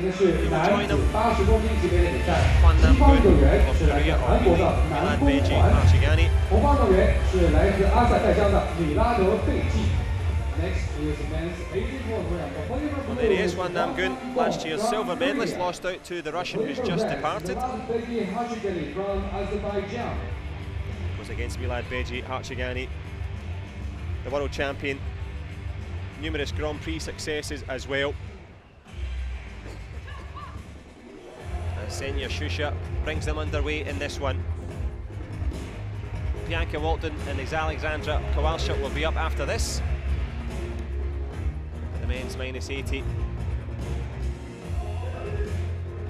这个是男子八十公斤级别的比赛，西方运动员是来自韩国的南宫环，红方运动员是来自阿塞拜疆的里拉德贝季。Next is there he is, Hwan Namgoong, last year's silver medalist, lost out to the Russian who's just departed. Was against Milad Beigi Harchegani, the world champion. Numerous Grand Prix successes as well. Senya Shusha brings them underway in this one. Bianca Walkden and his Alexandra Kowalczuk will be up after this. The men's minus 80.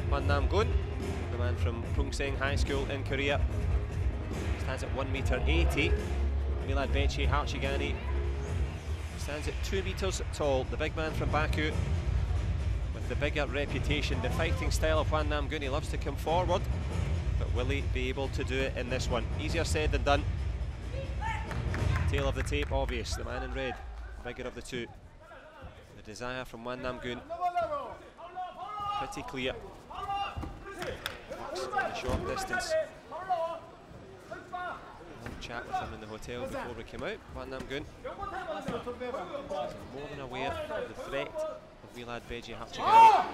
Hwan Namgoong, the man from Pungsaeng High School in Korea, stands at 1 metre 80. Milad Beigi Harchegani stands at 2 metres tall, the big man from Baku the bigger reputation, the fighting style of Hwan Namgoong, he loves to come forward but will he be able to do it in this one? Easier said than done. Tail of the tape obvious, the man in red, bigger of the two. The desire from Hwan Namgoong, pretty clear. Short distance. Chat with him in the hotel before we came out. Hwan Namgoong is more than aware of the threat Milad Beigi Harchegani.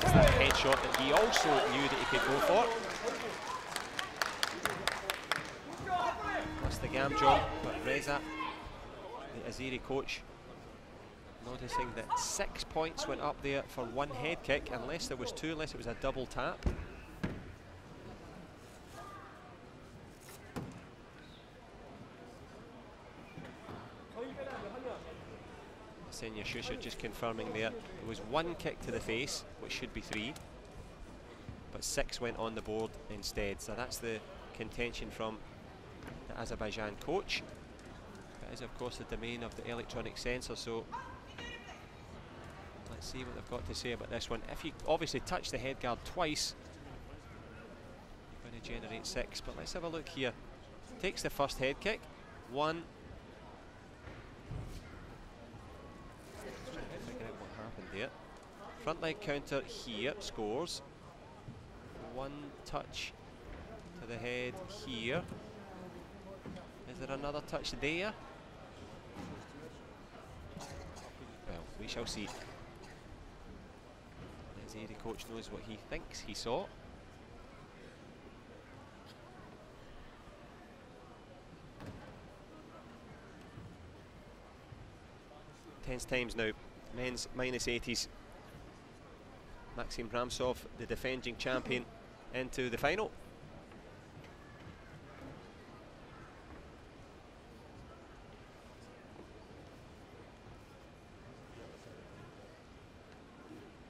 It's that headshot that he also knew that he could go for. Plus the gam-jeom, but Reza, the Azeri coach, noticing that six points went up there for one head kick, unless there was two, unless it was a double tap. Senya Shusha just confirming there. There was one kick to the face, which should be three, but six went on the board instead. So that's the contention from the Azerbaijan coach. That is, of course, the domain of the electronic sensor. So let's see what they've got to say about this one. If you obviously touch the head guard twice, you're going to generate six. But let's have a look here. Takes the first head kick. One, figure out what happened there. Front leg counter here scores. One touch to the head here. Is there another touch there? Well, we shall see. The coach knows what he thinks he saw. Tense times now. Men's minus 80s. Maxim Khramtsov, the defending champion, into the final.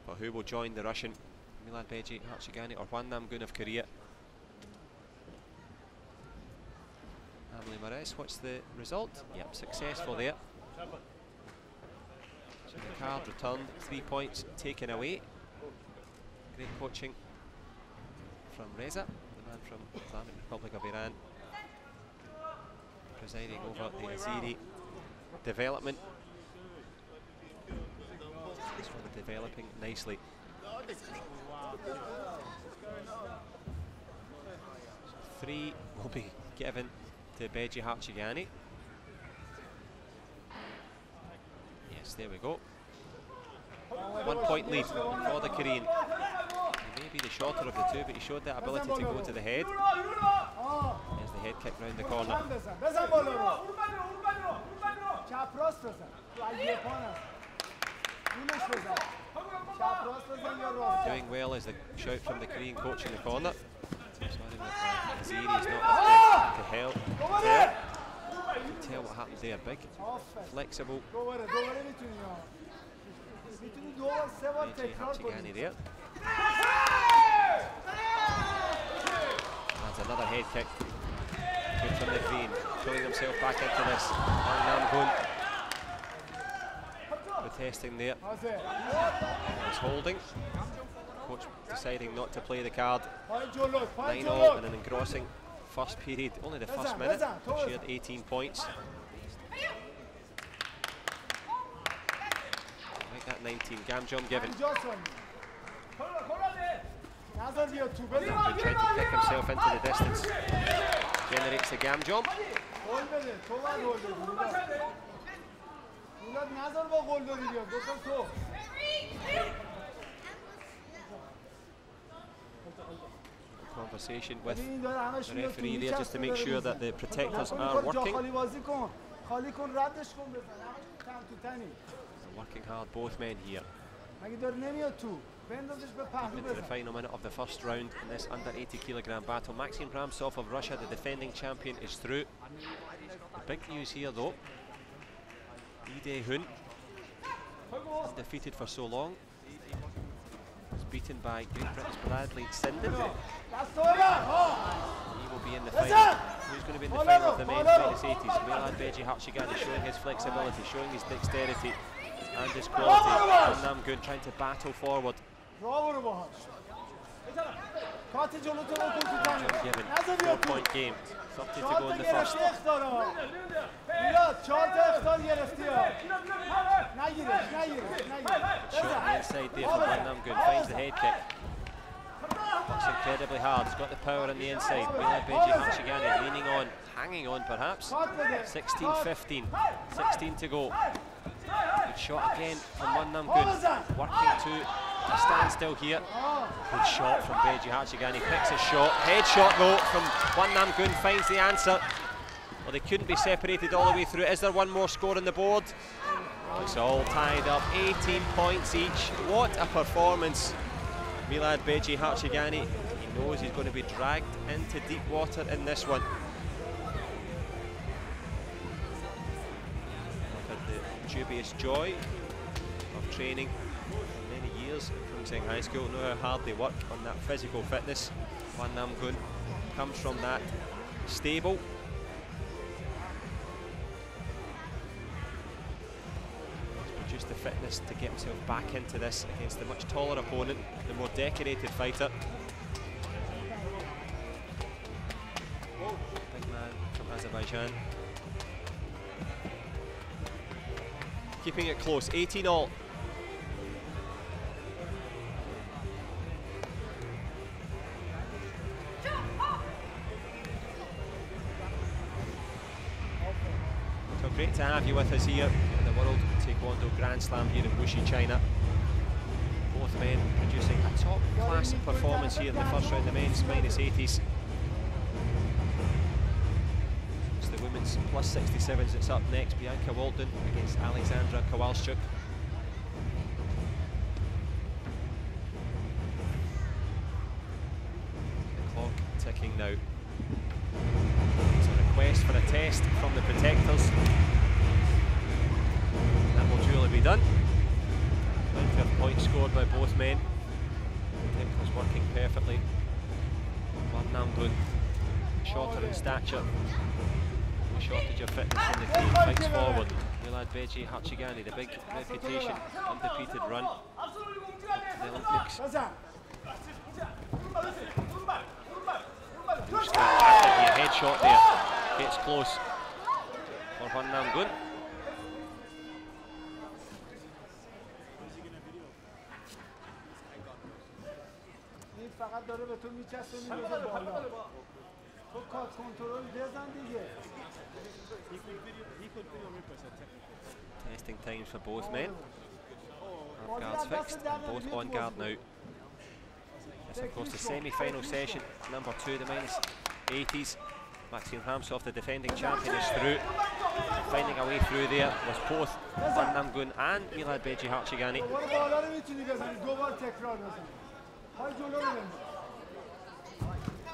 But who will join the Russian? Milad Beigi, Harchegani or Hwan Namgoong of Korea? Amelie Mares, what's the result? Yep, successful there. The card returned, three points taken away. Coaching from Reza, the man from Islamic Republic of Iran, presiding over the Azeri development. This one developing nicely. Three will be given to Beigi Harchegani. Yes, there we go. One point lead for the Korean. Be the shorter of the two, but he showed that ability to go to the head. There's the head kick round the corner. Doing well as the shout from the Korean coach in the corner. Sorry, but is not up to, help there. You can tell what happened there. Big, flexible. AJ Harchegani there. That's another head kick. Good from the green. Pulling himself back into this. Nam Protesting there. He's holding. Coach deciding not to play the card. 9 all and an engrossing first period. Only the first minute. Shared 18 points. Like that 19. Gam-jeom given. He tried to kick himself into the distance. Generates a gam-jeom. Conversation with the referee there just to make sure that the protectors are working. They're working hard, both men here. Into the final minute of the first round in this under 80 kilogram battle, Maxim Khramtsov of Russia, the defending champion, is through. The big news here, though, Lee Dae-hoon, defeated for so long, was beaten by Great Britain's Bradley Sinden. He will be in the final. Who's going to be in the final of the men's minus 80s? Milad Beigi Harchegani showing his flexibility, showing his dexterity and his quality. And Namgoong trying to battle forward. Bravo Rubahan. کات جلو تو بکن تو تنه نذاری پوینت inside there from Hwan Namgoong finds the head kick. Looks incredibly hard, he's got the power on the inside. Mila Beigi Harchegani leaning on, hanging on perhaps. 16-15, 16 to go. Good shot again from Hwan Namgoong, working to a standstill here. Good shot from Beigi Harchegani, picks a shot. Head shot though from Hwan Namgoong, finds the answer. Well, they couldn't be separated all the way through. Is there one more score on the board? Oh, it's all tied up, 18 points each. What a performance. Milad Beigi Harchegani, he knows he's going to be dragged into deep water in this one. I've had the dubious joy of training at Pungsaeng High School, know how hard they work on that physical fitness. Wan Nam Gun comes from that stable. He's produced the fitness to get himself back into this against a much taller opponent, the more decorated fighter. Big man from Azerbaijan. Keeping it close, 18 all. Great to have you with us here at the World Taekwondo Grand Slam here in Wuxi, China. Both men producing a top class performance here in the first round, the men's minus 80s. It's the women's plus 67s that's up next. Bianca Walkden against Alexandra Kowalczuk. and the team fights forward. Milad Beigi Harchegani, the big reputation, undefeated run the Olympics. A headshot there, gets close for Hwan Namgoong. Footcall control doesn't. He could video, he could video Testing times for both men. Guard's fixed, and both on guard now. That's of course the semi-final session, number two, the minus 80s. Maxim Khramtsov, the defending champion, is through. Finding a way through there was both Hwan Namgoong and Milad Beigi Harchegani.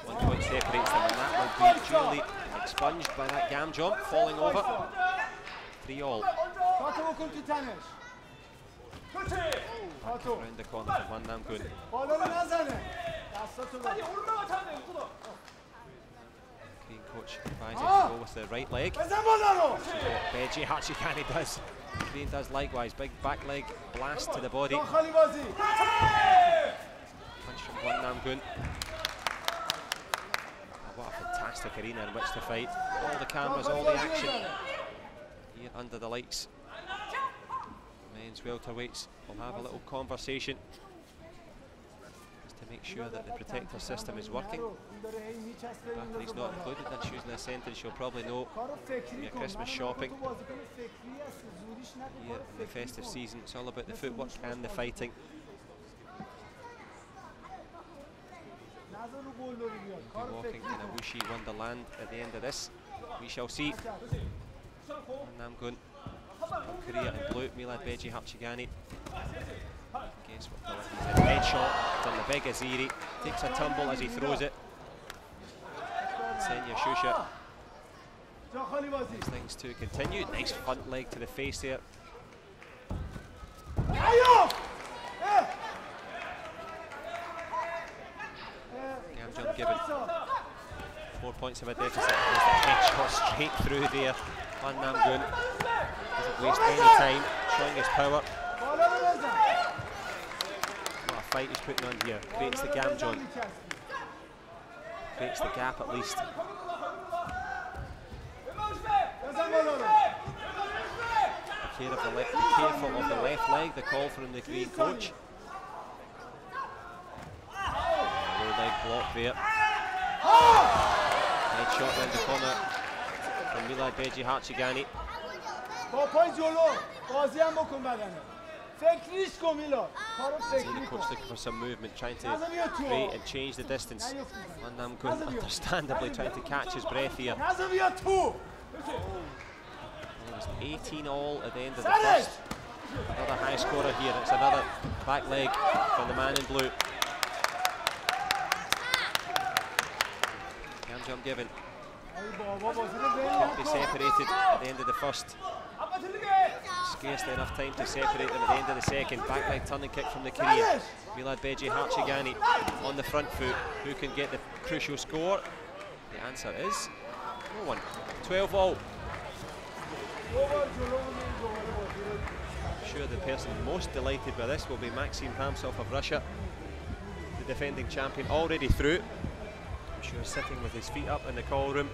One point separates them, and that will be duly expunged by that gam-jeom, falling over. Three all. Back around the corner from Hwan Namgoong. Green coach advises to go with the right leg. Beigi Harchegani does. Green does likewise. Big back leg blast to the body. Punch from Hwan Namgoong. To the arena in which to fight. All the cameras, all the action here under the lights. Men's welterweights will have a little conversation just to make sure that the protector system is working. But he's not included in choosing a sentence, you'll probably know Christmas shopping here in the festive season. It's all about the footwork and the fighting. Walking in a Wuxi wonderland at the end of this. We shall see. Namgoong, Korea in blue, Milad Beigi Harchegani. Guess what the head shot from the big Azeri. Takes a tumble as he throws it. Senya Shusha. These things to continue. Nice front leg to the face there. given. Four points of a deficit. There's a headshot straight through there. Hwan Namgoong doesn't waste any time, showing his power. What a fight he's putting on here. Creates the gap, John. Creates the gap at least. Be careful, be careful of the left leg, the call from the green coach. Low leg block there. Head shot round the corner from Milad Beigi Harchegani. با پای جلو بازی هم بکن بدنه فکریش کن میلاد کارو فکری کن looking for some movement trying to create and change the distance. Hwan Namgoong understandably trying to catch his breath here. It was 18 all at the end of the first. Another high scorer here. It's another back leg from the man in blue. I'm giving. Can't be separated at the end of the first. Scarcely enough time to separate them at the end of the second. Backleg turning kick from the Korean. Milad Beigi Harchegani on the front foot. Who can get the crucial score? The answer is no one. 12 all. I'm sure the person most delighted by this will be Maxim Khramtsov of Russia, the defending champion already through. Sure sitting with his feet up in the call room,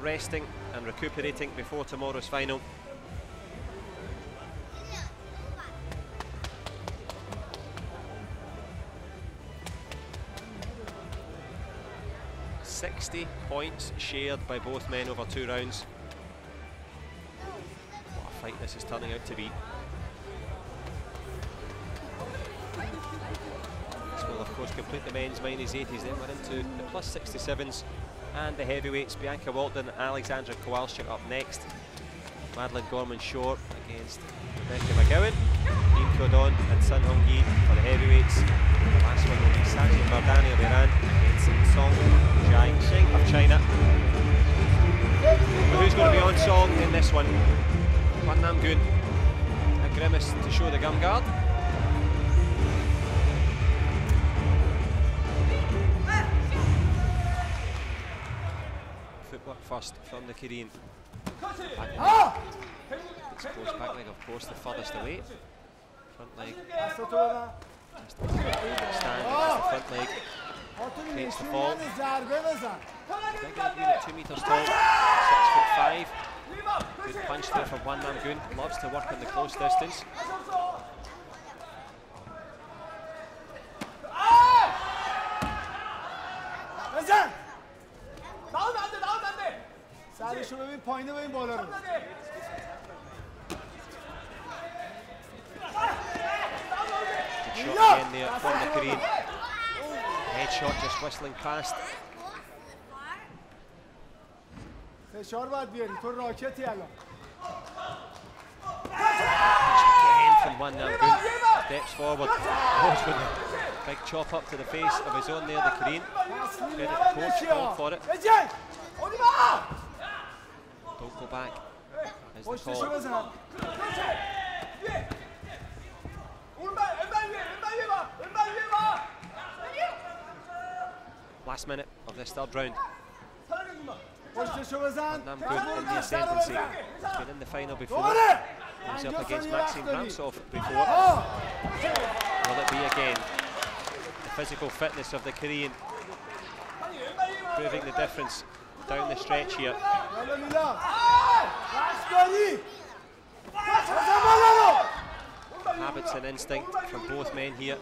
resting and recuperating before tomorrow's final. Sixty points shared by both men over two rounds. What a fight this is turning out to be. The men's minus 80s. Then we're into the plus 67s and the heavyweights. Bianca Walkden, Alexandra Kowalczuk up next. Madeline Gorman-Shore against Rebecca McGowan. In Kyo-don and Sun Hong Yi for the heavyweights. The last one will be Sajjad Mardani of Iran against Song Singh of China. But who's going to be on song in this one? Hwan Namgoong. A grimace to show the gum guard. first from the Korean. It's close back leg, of course, the furthest away. Front leg. Standing as the front leg. Takes the ball. Two metres tall, six foot five. Good punch there for Hwan Namgoong. Loves to work on the close distance. سرشو ببین پایینه ببین بالا رو Good shot again there from the Korean. Headshot just whistling past. فشار باید بیاری تو راکتی الان Again from Juan Namgun. Steps forward. Goes with a big chop up to the face of his own there, the Korean. تسلیم Credit نباید the coach بشی called ها. for it. circle back the call. Last minute of this third round. Nam Good in the ascendancy. He's been in the final before. He's up against Maxim Khramtsov before. Will it be again? The physical fitness of the Korean proving the difference down the stretch here. Habits and instinct from both men here.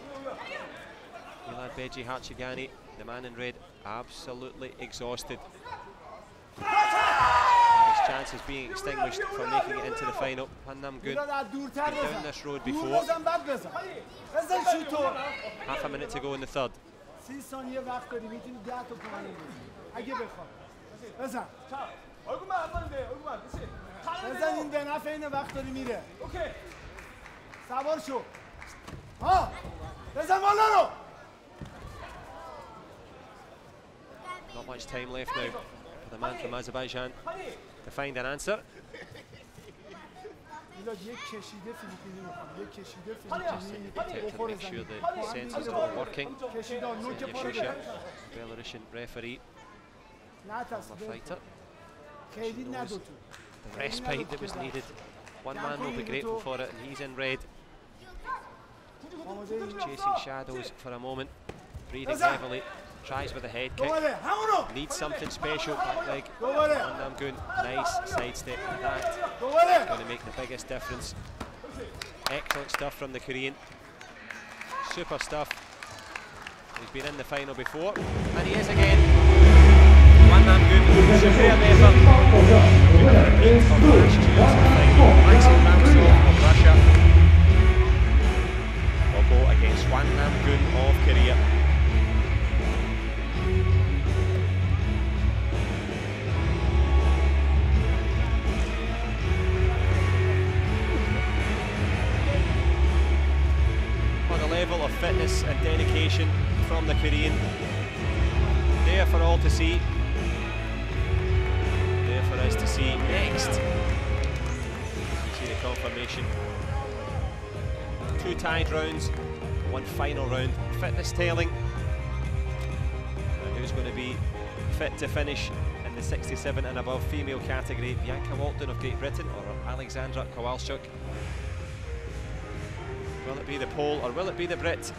Milad Beigi Harchegani, the man in red, absolutely exhausted. And his chance is being extinguished for making it into the final. Hwan Namgoong been down this road before. Half a minute to go in the third. 얼굴만 안 봤는데 얼굴만 그치? بزن این به نفع اینه وقت داری میره سوار شو ها بزن بالا رو Not much time left now for the man from Azerbaijan to find an answer. میلاد یک کشیده فیلیپینی میخوام یک کشیده Just فیلیپینی indicated to بخور make sure زمین the sensors are all working. کشیده نوک Senya پا رو Shusha, بده Belarusian referee, نه ترس She knows the respite that was needed. One man will be grateful for it, and he's in red. He's chasing shadows for a moment, breathing heavily, tries with a head kick, needs something special, back leg, and Namgoong, nice side step like that, going to make the biggest difference. Excellent stuff from the Korean, super stuff, he's been in the final before, and he is again. One. Of last year's final. Maxim of Russia against Wan of Korea. level of fitness and dedication from the Korean. There for all to see. To see next. See the confirmation. Two tied rounds, one final round. Fitness tailing. Who's going to be fit to finish in the 67 and above female category? Bianca Walkden of Great Britain or Alexandra Kowalczuk? Will it be the Pole or will it be the Brit?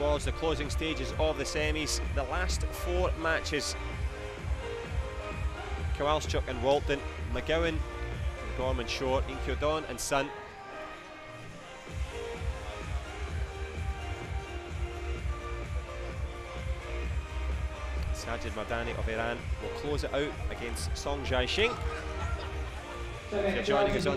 Towards the closing stages of the semis, the last four matches. Kowalczuk and Walkden, McGowan, Gorman-Shore, Inkyodon and Sun. Sajjad Mardani of Iran will close it out against Song. If you're joining us on